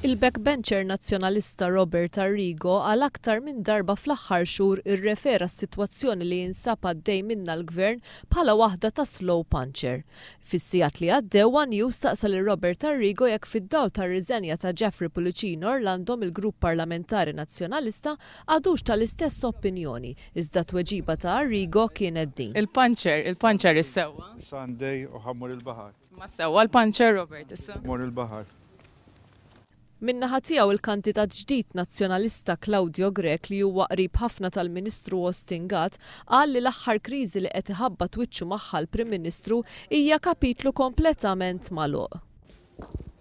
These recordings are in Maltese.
Il-backbencher Nazzjonalista Robert Arrigo għal aktar minn darba fl-aħħar xhur irrefera s-sitwazzjoni li jinsab għaddej minnha l-Gvern bħala waħda ta' slow puncher. Fis-sigħat li għaddew, one News staqsa lil Robert Arrigo jekk fid-dawl tar-riżenja ta' Geoffrey Pullicino Orlando mill-Grupp Parlamentari Nazzjonalista għadux tal-istess opinjoni, iżda t-tweġiba ta' Arrigo kienet din. Il-puncher, il-puncher is-sewwa. Sunday u ħammur il-baħar. Ma sewwa l-panċer Robert issa. Mor il-baħar. Min-naħa tiegħu l-kandidat ġdid Nazzjonalista Claudio Grech li huwa qrib ħafna tal-Ministru Austin Gatt qal li l-aħħar kriżi li qed iħabbat wiċċu magħha l-Prim Ministru hija kapitlu kompletament magħluq.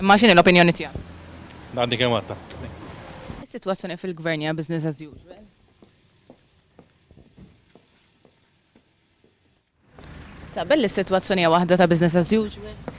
Imma x'inhi l-opinjoni tiegħek? Għandi kemm għadta. Is-sitwazzjoni fil-Gvern hija business as usual? Taqbel li s-sitwazzjoni hija waħda ta' business as usual?